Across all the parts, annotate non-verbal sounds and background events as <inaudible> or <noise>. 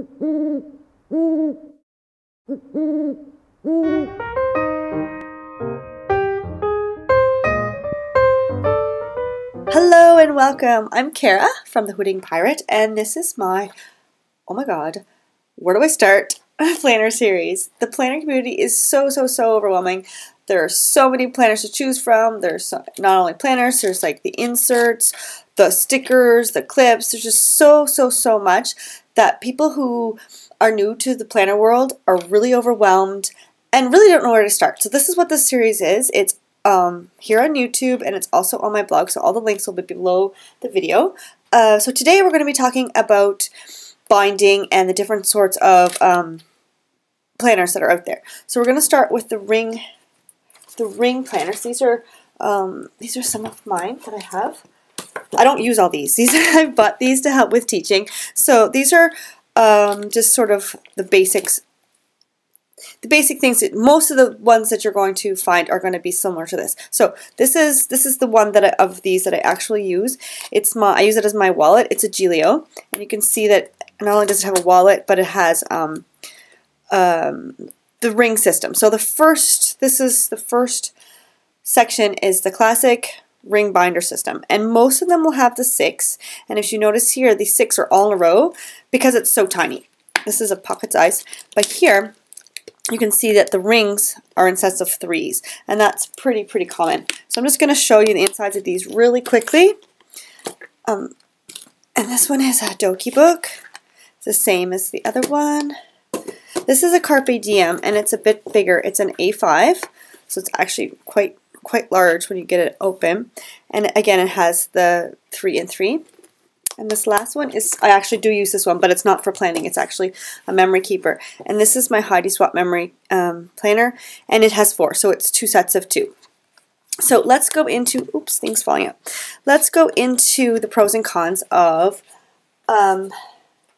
Hello and welcome. I'm Cara from the Hooting Pirate, and this is my oh my god, where do I start? <laughs> planner series. The planner community is so so so overwhelming. There are so many planners to choose from. There's not only planners, there's like the inserts, the stickers, the clips. There's just so so so much that people who are new to the planner world are really overwhelmed and really don't know where to start. So this is what this series is. It's um, here on YouTube and it's also on my blog, so all the links will be below the video. Uh, so today we're going to be talking about binding and the different sorts of um, planners that are out there. So we're going to start with the ring, the ring planners. These are um, these are some of mine that I have. I don't use all these. <laughs> These I bought these to help with teaching. So these are um, just sort of the basics the basic things that most of the ones that you're going to find are going to be similar to this. So this is this is the one that I, of these that I actually use. It's my I use it as my wallet. It's a Gillio, and you can see that not only does it have a wallet, but it has um, um, the ring system. So the first this is the first section is the classic ring binder system and most of them will have the six and if you notice here the six are all in a row because it's so tiny this is a pocket size but here you can see that the rings are in sets of threes, and that's pretty, pretty common. So I'm just going to show you the insides of these really quickly. Um, and this one is a Dokibook. It's the same as the other one. This is a Carpe Diem, and it's a bit bigger. It's an A5, so it's actually quite quite large when you get it open. And again, it has the 3 and 3. And this last one is, I actually do use this one, but it's not for planning. It's actually a memory keeper. And this is my Heidi Swapp memory um, planner, and it has four, so it's two sets of two. So let's go into, oops, things falling out. Let's go into the pros and cons of, um,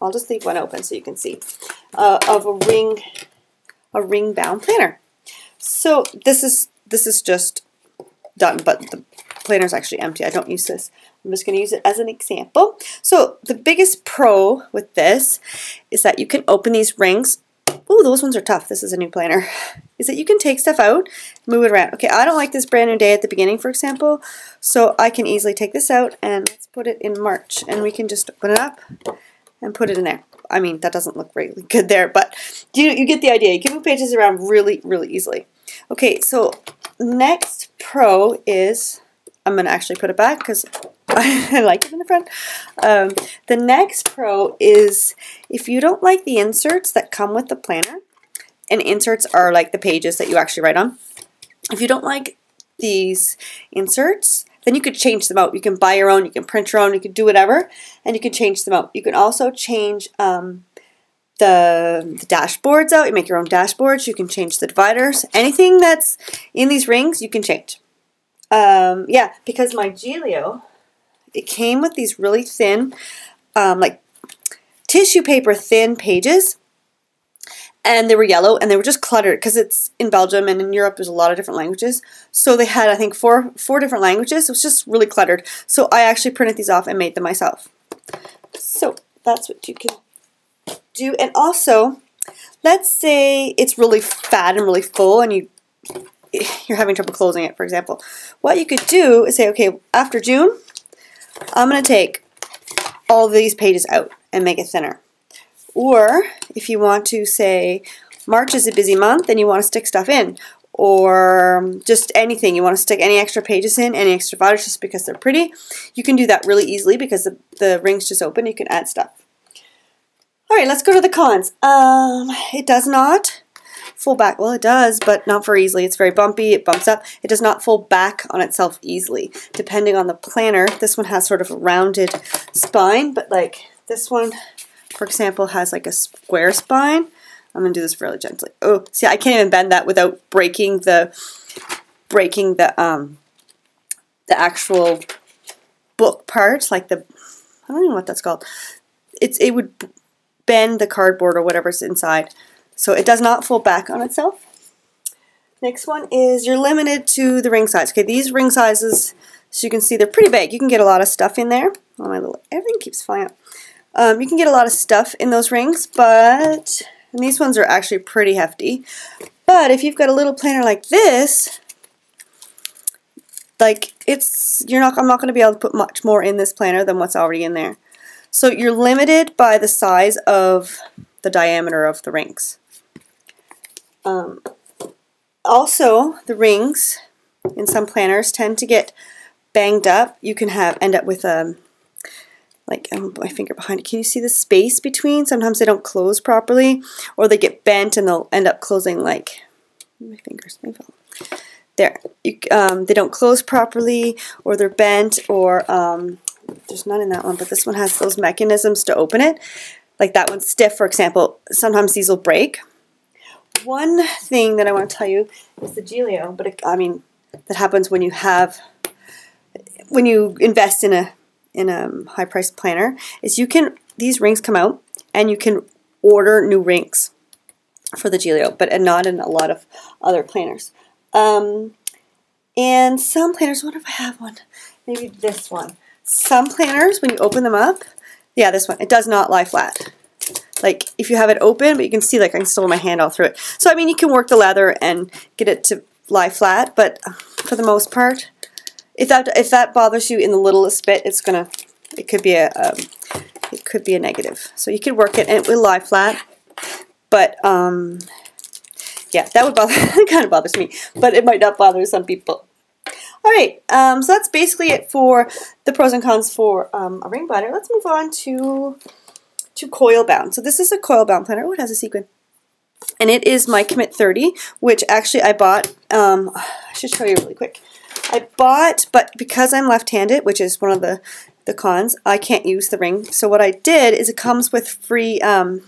I'll just leave one open so you can see, uh, of a ring, a ring bound planner. So this is, this is just done, but the planner is actually empty. I don't use this. I'm just going to use it as an example. So the biggest pro with this is that you can open these rings. Oh, those ones are tough. This is a new planner. <laughs> Is that you can take stuff out, move it around. Okay, I don't like this brand new day at the beginning, for example, so I can easily take this out and let's put it in March. And we can just open it up and put it in there. I mean, that doesn't look really <laughs> good there, but you, you get the idea. You can move pages around really, really easily. Okay, so next pro is, I'm going to actually put it back because <laughs> I like it in the front. Um, the next pro is if you don't like the inserts that come with the planner, and inserts are like the pages that you actually write on. If you don't like these inserts, then you could change them out. You can buy your own, you can print your own, you can do whatever, and you can change them out. You can also change um, the, the dashboards out. You make your own dashboards. You can change the dividers. Anything that's in these rings, you can change. Um, yeah, because my Gillio it came with these really thin, um, like tissue paper thin pages. And they were yellow and they were just cluttered because it's in Belgium and in Europe there's a lot of different languages. So they had, I think, four, four different languages. It was just really cluttered. So I actually printed these off and made them myself. So that's what you can do. And also, let's say it's really fat and really full and you you're having trouble closing it, for example. What you could do is say, okay, after June, I'm going to take all these pages out and make it thinner. Or if you want to say March is a busy month and you want to stick stuff in, or just anything, you want to stick any extra pages in, any extra dividers just because they're pretty, you can do that really easily because the, the ring's just open, you can add stuff. Alright, let's go to the cons. Um, it does not full back. Well, it does, but not very easily. It's very bumpy. It bumps up. It does not fold back on itself easily. Depending on the planner, this one has sort of a rounded spine, but like this one, for example, has like a square spine. I'm to do this really gently. Oh, see, I can't even bend that without breaking the breaking the um the actual book part, like the I don't even know what that's called. It's it would bend the cardboard or whatever's inside. So it does not fold back on itself. Next one is you're limited to the ring size. Okay, these ring sizes, so you can see they're pretty big. You can get a lot of stuff in there. Oh, my little, everything keeps flying out. Um, you can get a lot of stuff in those rings, but and these ones are actually pretty hefty. But if you've got a little planner like this, like it's you're not I'm not going to be able to put much more in this planner than what's already in there. So you're limited by the size of the diameter of the rings. Um, also, the rings in some planners tend to get banged up. You can have end up with a um, like I my finger behind it. Can you see the space between? Sometimes they don't close properly, or they get bent and they'll end up closing like my fingers. My. There, you, um, they don't close properly, or they're bent, or um, there's none in that one, but this one has those mechanisms to open it. Like that one's stiff, for example. Sometimes these will break. One thing that I want to tell you is the Gillio, but it, I mean, that happens when you have, when you invest in a in a high priced planner, is you can, these rings come out and you can order new rings for the Gillio, but not in a lot of other planners. Um, and some planners, what if I have one? Maybe this one. Some planners, when you open them up, yeah, this one, it does not lie flat. Like, if you have it open, but you can see, like, I can still my hand all through it. So, I mean, you can work the leather and get it to lie flat, but for the most part, if that if that bothers you in the littlest bit, it's gonna, it could be a, um, it could be a negative. So you could work it and it will lie flat, but um, yeah, that would bother, <laughs> kind of bothers me, but it might not bother some people. All right, um, so that's basically it for the pros and cons for um, a ring binder. Let's move on to to coil bound. So this is a coil bound planner. Oh, it has a sequin. And it is my Commit 30, which actually I bought. Um, I should show you really quick. I bought, but because I'm left-handed, which is one of the, the cons, I can't use the ring. So what I did is it comes with free um,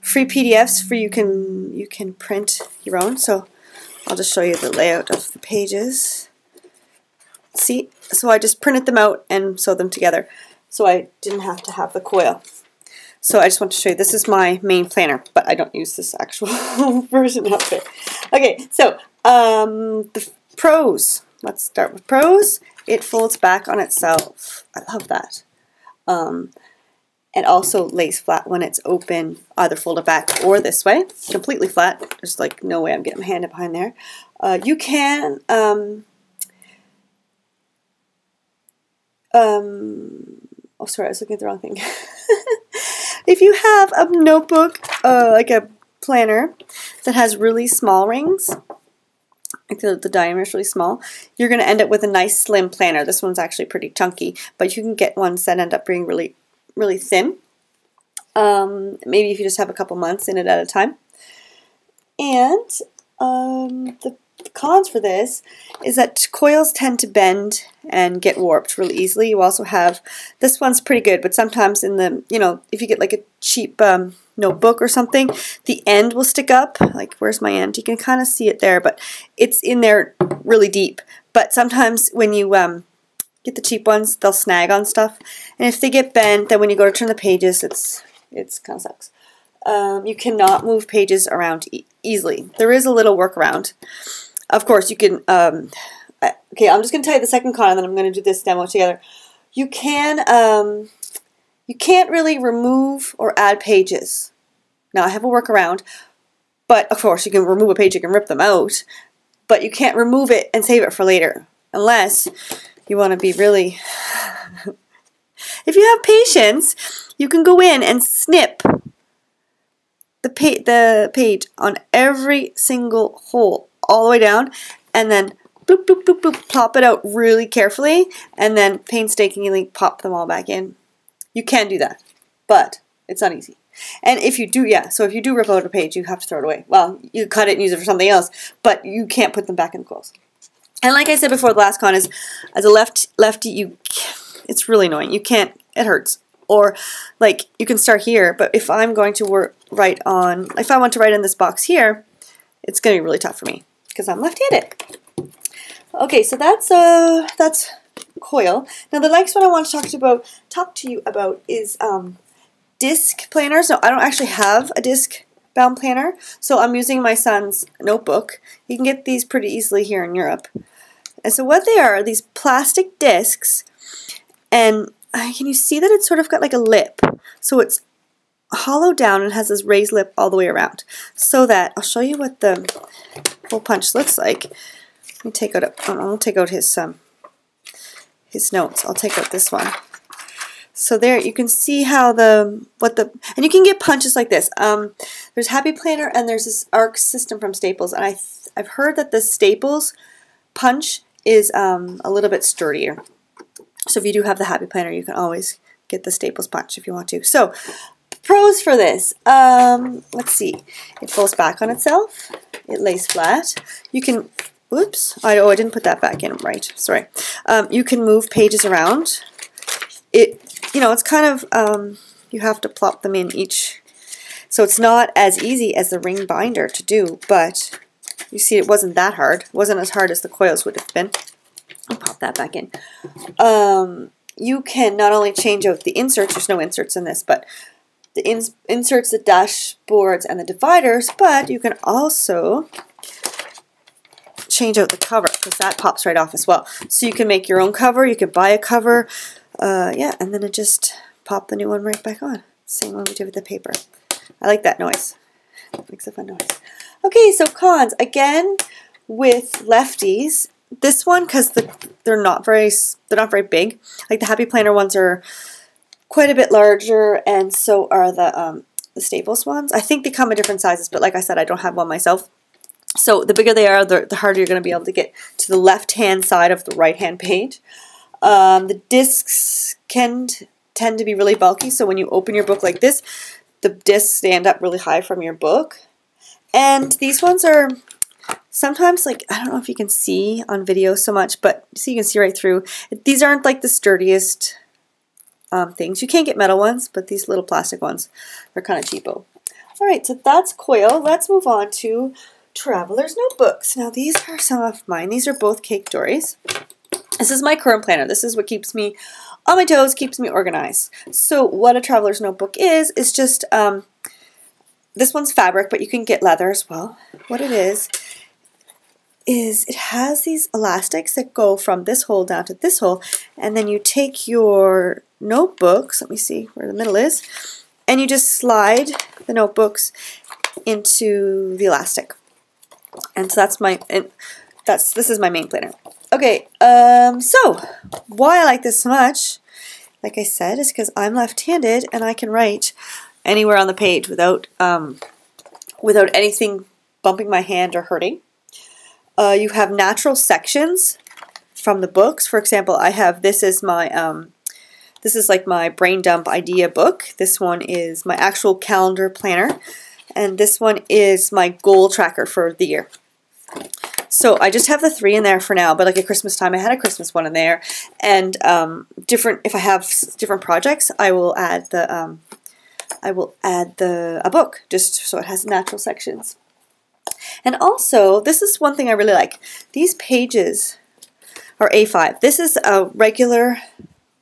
free PDFs for you can you can print your own. So I'll just show you the layout of the pages. See, so I just printed them out and sewed them together. So I didn't have to have the coil. So I just want to show you, this is my main planner, but I don't use this actual <laughs> version of it. Okay, so um, the pros. Let's start with pros. It folds back on itself. I love that. Um, and also lays flat when it's open, either folded back or this way, completely flat. There's like no way I'm getting my hand behind there. Uh, you can um, um, oh sorry, I was looking at the wrong thing. <laughs> if you have a notebook, uh, like a planner that has really small rings, like the, the diameter is really small, you're going to end up with a nice slim planner. This one's actually pretty chunky, but you can get ones that end up being really, really thin. Um, maybe if you just have a couple months in it at a time. And um, the cons for this is that coils tend to bend and get warped really easily. You also have, this one's pretty good, but sometimes in the, you know, if you get like a cheap um, notebook or something, the end will stick up. Like, where's my end? You can kind of see it there, but it's in there really deep. But sometimes when you um, get the cheap ones, they'll snag on stuff. And if they get bent, then when you go to turn the pages, it's, it's kind of sucks. Um, you cannot move pages around e easily. There is a little workaround. Of course, you can, um, okay, I'm just going to tell you the second con and then I'm going to do this demo together. You can, um, you can't really remove or add pages. Now, I have a workaround, but of course, you can remove a page, you can rip them out, but you can't remove it and save it for later, unless you want to be really... <sighs> if you have patience, you can go in and snip the, pa the page on every single hole all the way down and then bloop, bloop, bloop, bloop, pop it out really carefully and then painstakingly pop them all back in. You can do that, but it's not easy. And if you do, yeah, so if you do rip out a page, you have to throw it away. Well, you cut it and use it for something else, but you can't put them back in the coils. And like I said before, the last con is, as a left lefty, you, it's really annoying. You can't, it hurts. Or, like, you can start here, but if I'm going to work, write on, if I want to write in this box here, it's going to be really tough for me because I'm left-handed. Okay, so that's uh that's coil. Now the next one I want to talk to about talk to you about is um, disc planners. No, I don't actually have a disc bound planner, so I'm using my son's notebook. You can get these pretty easily here in Europe. And so what they are, are these plastic discs, and uh, can you see that it's sort of got like a lip? So it's hollow down and has this raised lip all the way around. So that, I'll show you what the punch looks like. Let me take out, a, I'll take out his, um, his notes. I'll take out this one. So there you can see how the, what the, and you can get punches like this. Um, there's Happy Planner and there's this ARC system from Staples. And I, I've heard that the Staples punch is um, a little bit sturdier. So if you do have the Happy Planner, you can always get the Staples punch if you want to. So pros for this. Um, let's see. It folds back on itself. It lays flat. You can, oops, I, oh, I didn't put that back in right. Sorry. Um, you can move pages around. It, you know, it's kind of, um, you have to plop them in each. So it's not as easy as the ring binder to do, but you see it wasn't that hard. It wasn't as hard as the coils would have been. I'll pop that back in. Um, you can not only change out the inserts, there's no inserts in this, but the ins inserts, the dashboards, and the dividers, but you can also change out the cover because that pops right off as well. So you can make your own cover, you can buy a cover, uh, yeah, and then it just pop the new one right back on. Same one we did with the paper. I like that noise. It makes a fun noise. Okay, so cons. Again, with lefties, this one because the, they're not very they're not very big. Like the Happy Planner ones are quite a bit larger, and so are the um, the Staples ones. I think they come in different sizes, but like I said, I don't have one myself. So the bigger they are, the, the harder you're going to be able to get to the left-hand side of the right-hand page. Um, the discs can tend to be really bulky, so when you open your book like this, the discs stand up really high from your book. And these ones are sometimes like I don't know if you can see on video so much, but so you can see right through. These aren't like the sturdiest um, things. You can't get metal ones, but these little plastic ones are kind of cheapo. All right, so that's coil. Let's move on to Traveler's Notebooks. Now these are some of mine. These are both Cake Dories. This is my current planner. This is what keeps me on my toes, keeps me organized. So what a Traveler's Notebook is, is just, um, this one's fabric, but you can get leather as well. What it is, is it has these elastics that go from this hole down to this hole and then you take your notebooks, let me see where the middle is, and you just slide the notebooks into the elastic. And so that's my, and that's, this is my main planner. Okay, um, so why I like this so much, like I said, is because I'm left-handed and I can write anywhere on the page without, um, without anything bumping my hand or hurting. Uh, you have natural sections from the books. For example, I have this is my um, this is like my brain dump idea book. This one is my actual calendar planner, and this one is my goal tracker for the year. So I just have the three in there for now, but like at Christmas time, I had a Christmas one in there, and um, different. If I have different projects, I will add the um, I will add the a book just so it has natural sections. And also, this is one thing I really like. These pages are A5. This is a regular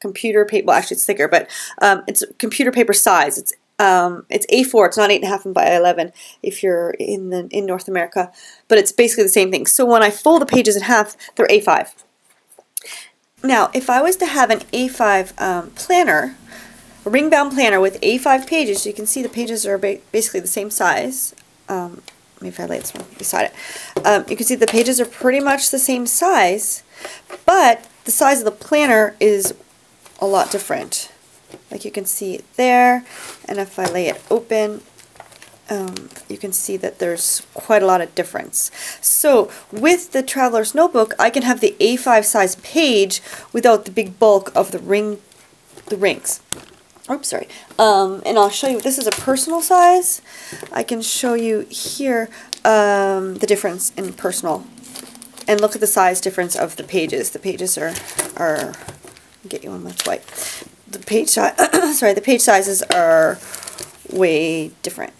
computer paper. Well, actually, it's thicker, but um, it's computer paper size. It's um, it's A4. It's not 8.5 by 11 if you're in the in North America, but it's basically the same thing. So when I fold the pages in half, they're A5. Now, if I was to have an A5 um, planner, a ring-bound planner with A5 pages, you can see the pages are ba basically the same size. Um, if I lay one beside it. Um, you can see the pages are pretty much the same size, but the size of the planner is a lot different. Like you can see it there, and if I lay it open, um, you can see that there's quite a lot of difference. So with the Traveler's Notebook, I can have the A5 size page without the big bulk of the ring, the rings. Oops, sorry. Um, and I'll show you, this is a personal size. I can show you here um, the difference in personal. And look at the size difference of the pages. The pages are, are get you one that's white. The page size, <coughs> sorry, the page sizes are way different.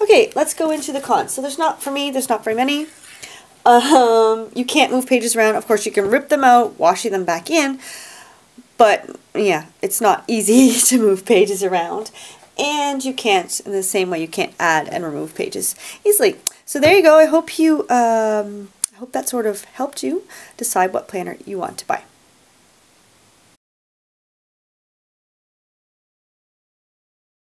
Okay, let's go into the cons. So there's not, for me, there's not very many. Um, you can't move pages around. Of course, you can rip them out, washing them back in. But yeah, it's not easy <laughs> to move pages around. And you can't, in the same way, you can't add and remove pages easily. So there you go. I hope you, um, I hope that sort of helped you decide what planner you want to buy.